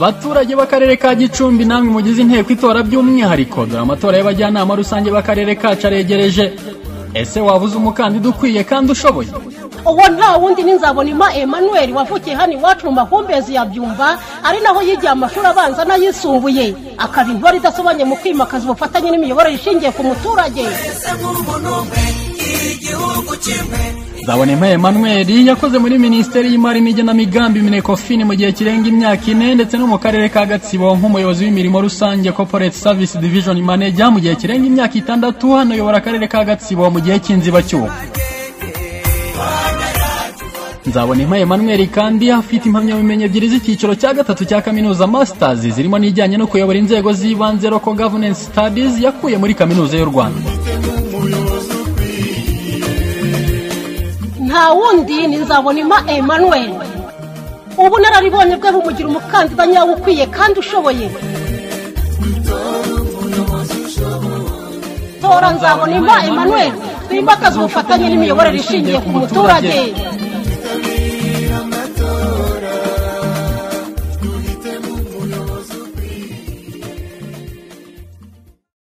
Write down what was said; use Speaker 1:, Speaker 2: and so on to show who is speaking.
Speaker 1: baturage b'akarere ka gicumbi namwe mugize inteko itora by'umwihariko dore amatora y'abajyanama rusange b'akarere kacu aregereje. Ese wabuze umukandida ukwiye kandi ushoboye?
Speaker 2: Uwo nta wundi ni nzabonima emmanuel wavukiye hano iwacu mu mahumbezi ya ari naho yigiye amashuri abanza n'ayisumbuye. Akaba intore idasobanye mu kwimakaza ubufatanye n'imiyoborere ishingiye ku muturage.
Speaker 1: Nzabonimpa Emmanuel yakoze muri minisiteri y'imari n'igenamigambi minekofini mu gihe kirenga imyaka ine ndetse no mu karere ka gatsibo nk'umuyobozi w'imirimo rusange corporate service division manager mu gihe kirenga imyaka itandatu hanayobora akarere ka gatsibo mu gihe cy'inzibacyuho Nzabonimpa Emmanuel kandi afite impamyabumenyi ebyiri z'icyiciro cya gatatu cya kaminuza masters zirimo n'ijyanye no kuyobora inzego z'ibanze local governance studies yakuye muri kaminuza y'u Rwanda.
Speaker 2: Nta wundi ni nzabonima emmanuel. Ubunararibonye bwe bumugira umukandida nyawe ukwiye kandi ushoboye. Tora nzabonima emmanuel twimakaze ubufatanye n'imiyoborere ishingiye ku muturage.